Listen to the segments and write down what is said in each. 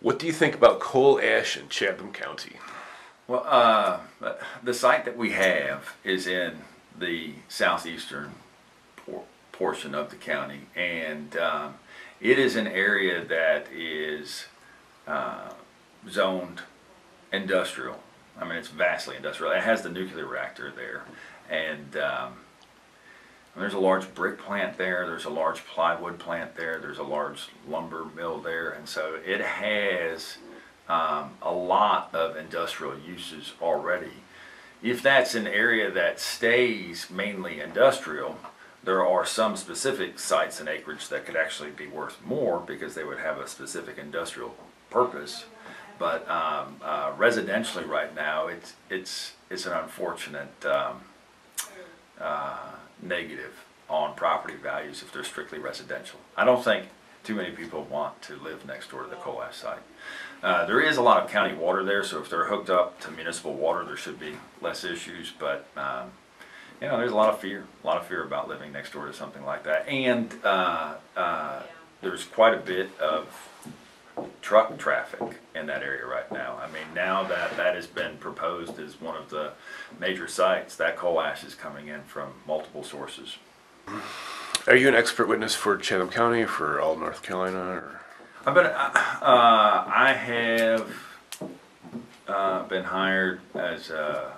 What do you think about coal ash in Chatham County? Well, uh, the site that we have is in the southeastern por- portion of the county, and um, it is an area that is uh, zoned industrial. I mean, it's vastly industrial. It has the nuclear reactor there, and um, there's a large brick plant there. There's a large plywood plant there. There's a large lumber mill there, and so it has um, a lot of industrial uses already. If that's an area that stays mainly industrial, there are some specific sites and acreage that could actually be worth more because they would have a specific industrial purpose. But um, uh, residentially right now, it's, it's, it's an unfortunate um, uh, negative on property values if they're strictly residential. I don't think too many people want to live next door to the coal ash site. Uh, there is a lot of county water there, so if they're hooked up to municipal water, there should be less issues, but, um, you know, there's a lot of fear, a lot of fear about living next door to something like that. And, uh, uh, there's quite a bit of truck traffic in that area right now. I mean, now that that has been proposed as one of the major sites, that coal ash is coming in from multiple sources. Are you an expert witness for Chatham County, for all North Carolina, or? I've been, uh, uh, I have, uh, been hired as a,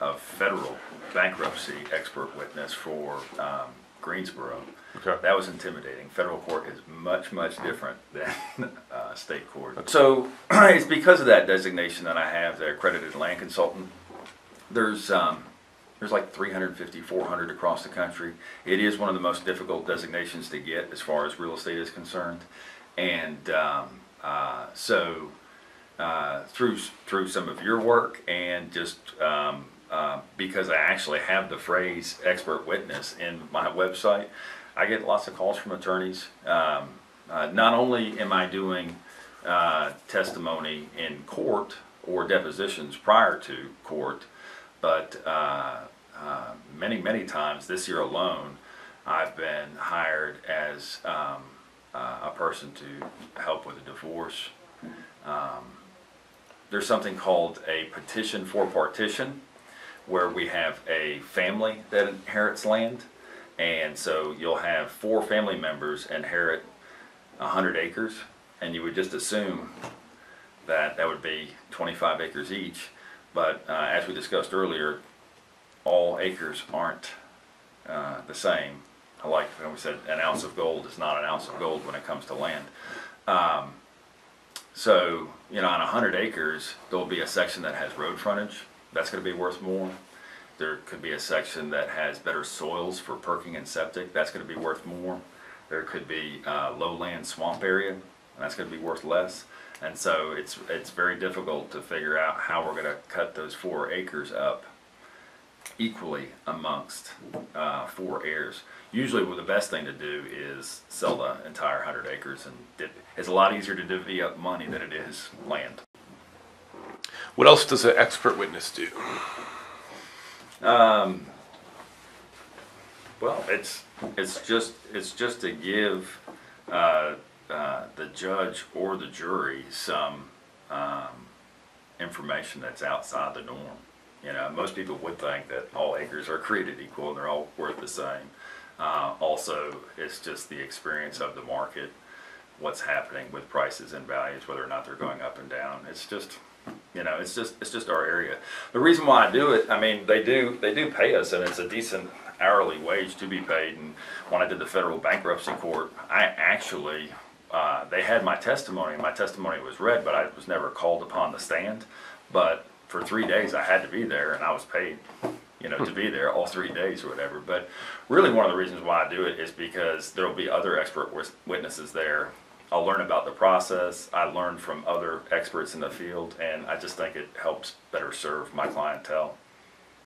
a federal bankruptcy expert witness for, um, Greensboro. Okay. That was intimidating. Federal court is much, much different than, uh, state court. So, it's because of that designation that I have, the accredited land consultant. There's, um, there's like 350, 400 across the country. It is one of the most difficult designations to get as far as real estate is concerned. And um, uh, so uh, through through some of your work and just um, uh, because I actually have the phrase expert witness in my website, I get lots of calls from attorneys. Um, uh, not only am I doing uh, testimony in court or depositions prior to court, but uh, uh, many, many times this year alone, I've been hired as um, a person to help with a divorce. Um, there's something called a petition for partition, where we have a family that inherits land. And so you'll have four family members inherit 100 acres, and you would just assume that that would be 25 acres each. But uh, as we discussed earlier, all acres aren't uh, the same. Like when we said, an ounce of gold is not an ounce of gold when it comes to land. Um, so, you know, on 100 acres, there'll be a section that has road frontage. That's going to be worth more. There could be a section that has better soils for perking and septic. That's going to be worth more. There could be uh, lowland swamp area, and that's going to be worth less. And so it's it's very difficult to figure out how we're going to cut those four acres up equally amongst uh, four heirs. Usually, well, the best thing to do is sell the entire hundred acres, and it, it's a lot easier to divvy up money than it is land. What else does an expert witness do? Um, well, it's it's just it's just to give uh, uh, the judge or the jury some um, information that's outside the norm. You know, most people would think that all acres are created equal and they're all worth the same. Uh, also, it's just the experience of the market, what's happening with prices and values, whether or not they're going up and down. It's just, you know, it's just it's just our area. The reason why I do it, I mean, they do they do pay us, and it's a decent hourly wage to be paid. And when I did the federal bankruptcy court, I actually uh, they had my testimony. My testimony was read, but I was never called upon to stand. But for three days, I had to be there, and I was paid, you know, to be there all three days or whatever. But really, one of the reasons why I do it is because there will be other expert witnesses there. I'll learn about the process. I learn from other experts in the field, and I just think it helps better serve my clientele.